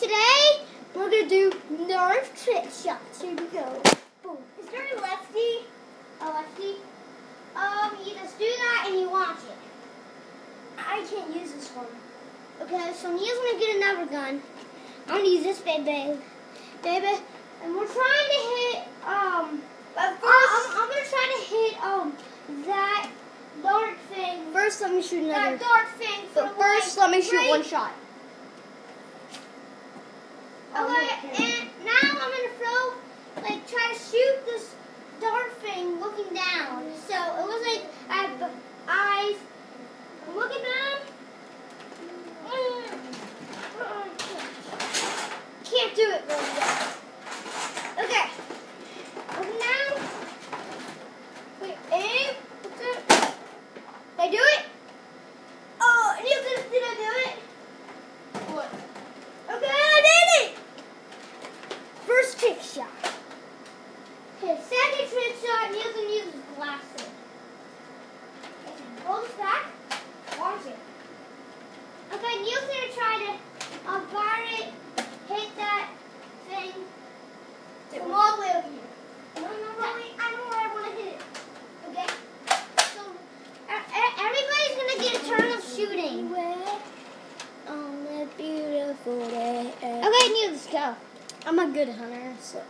today we're gonna do Nerf trick shots. Here we go. Boom. Is there a lefty? A lefty? Um, you just do that and you launch it. I can't use this one. Okay, so Neil's gonna get another gun. I'm gonna use this big babe. Baby. And we're trying to hit um But uh, I'm, I'm gonna try to hit um that dark thing. First, let me shoot another. That dark thing. But first, like, let me shoot right- one shot. Okay, and now I'm gonna throw, like, try to shoot this dark thing looking down. So it looks like I have eyes. I'm looking down. Mm, mm, mm. Can't do it really. Okay. Looking down. Wait, aim. What's it? Did I do it? Oh, and you did, did I do it? What? Okay, I did it! First trick shot. Okay, second trick shot, Neil's gonna use his glasses. Okay, hold this back, launch it. Okay, Neil's gonna try to uh, fire it, hit that thing from all the way over here. No, no, no, wait, I know where I wanna hit it. Okay? So, e- e- everybody's gonna get a turn of shooting. On a beautiful day. Okay, Neil, let's go. I'm a good hunter, so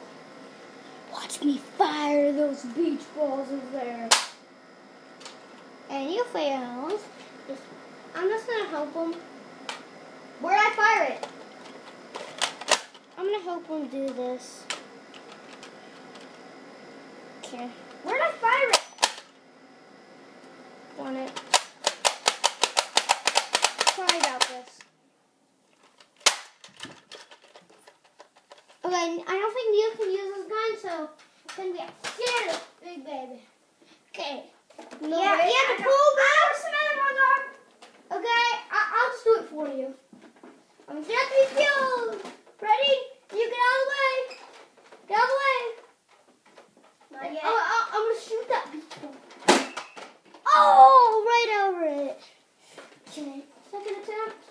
watch me fire those beach balls over there. And you. Just, I'm just gonna help him. Where'd I fire it? I'm gonna help him do this. Okay. Where'd I fire it? Want it? Okay, I don't think you can use his gun, so it's gonna be a serious big baby. Okay. No, Yeah, wait, yeah, I the got- pool I have some ammo on there. Okay, I- I'll just do it for you. I'm just be killed. Ready? You get out of the way. Get out of the way. Not yet. Oh, I- I'm gonna shoot that beach ball. Oh, right over it. Okay, second attempt.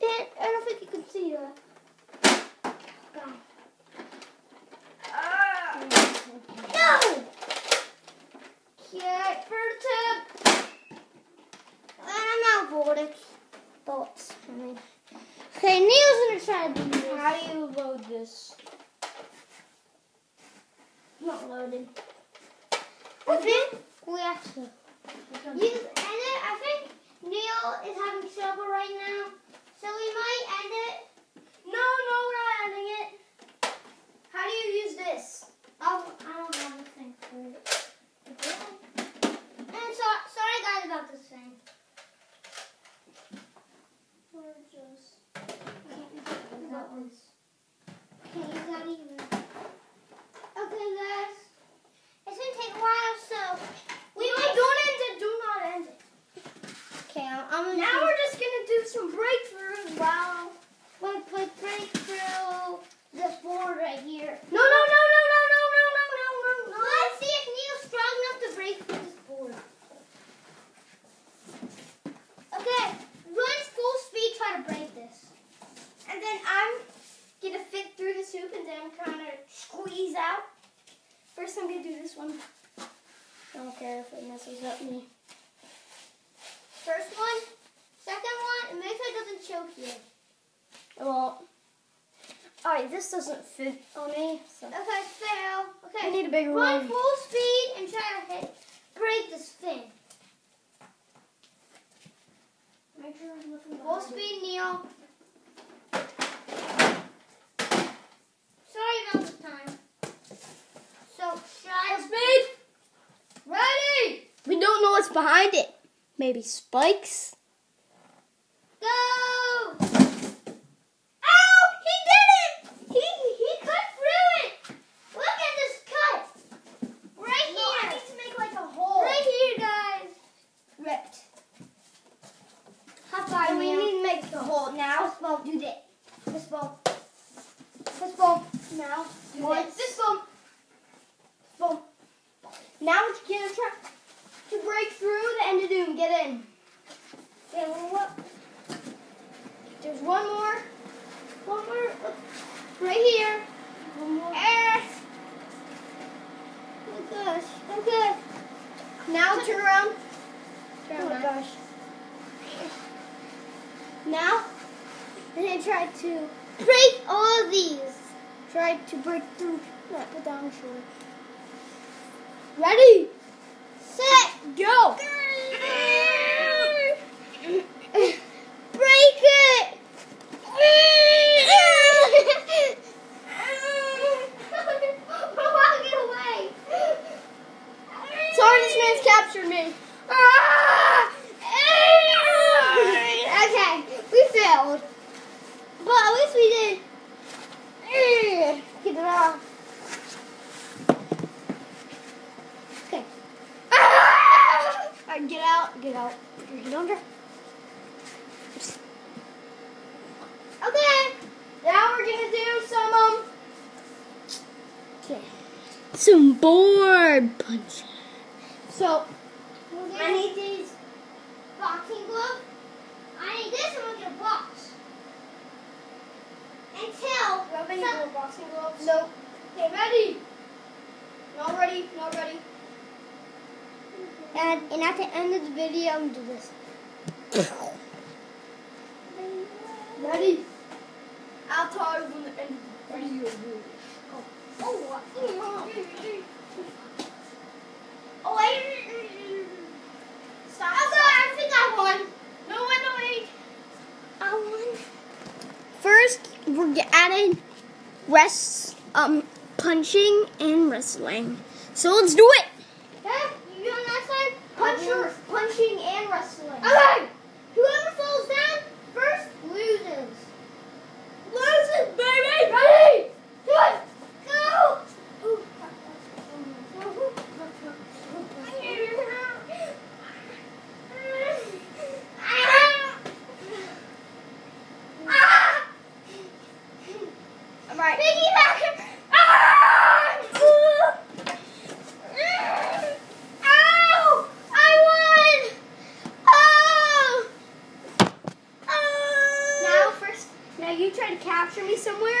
It, I don't think you can see that. Go. Ah. No! Okay, third attempt. And I'm out of bullets. Bullets, I mean. Okay, Neil's gonna try do this. How do you load this? Not loaded. I think we have to. Use, and then I think Neil is having trouble right now, so we might end it. No, no, we're not ending it. How do you squeeze out. First, I'm gonna do this one. I don't care if it messes up me. First one, second one, and make sure it doesn't choke you. It won't. alright, this doesn't fit on me. So. Okay, fail. Okay, I need a bigger run one. full speed and try to hit, break this thing. Make sure there's nothing Full speed, Neil. Sorry about the time. So, shot. Full speed. Ready? We don't know what's behind it. Maybe spikes. Go! Oh, he did it! He he cut through it. Look at this cut. Right No, I here. need to make like a hole. Right here, guys. Ripped. High five, we need to make the hole now. This ball, do. This ball. This ball. Now, do One. this. Ball. Boom. Now it's gonna try to break through the end of doom. Get in. Okay, well? There's one more. One more. Right here. One more. Ah. Oh my gosh. Okay. Now turn around. Turn Oh my around. gosh. Now, And I tried to break all of these. try to break through. Yeah, put down shoulder. Ready, set, Go. break it. Walk it away. Sorry, this man's captured me. okay, we failed. But at least we did. Get it off. Okay. Get out. Get out. Put under. Okay. Now we're gonna do some um. Okay. Some board punch. So I need these boxing gloves. I need this and we'll get a box. Until You have any some- more boxing gloves? No. Okay, ready. Not ready. Not ready. And, and at the end of the video, I'm gonna do this. Ready. I'll tell you when the end of the video is. Oh, oh, I. Stop. Oh, God, I think I won. No, wait, no, wait. I won. First, we're adding rest, um, punching and wrestling. So let's do it. Okay, you on that side? Puncher, punching and wrestling. Okay. Whoever falls down first loses. Loses, baby. Ready? Good. Go. Ooh. Ah! All right. Piggyback. Ah! Ow! I won! Oh! Oh! Now, first, now you try to capture me somewhere.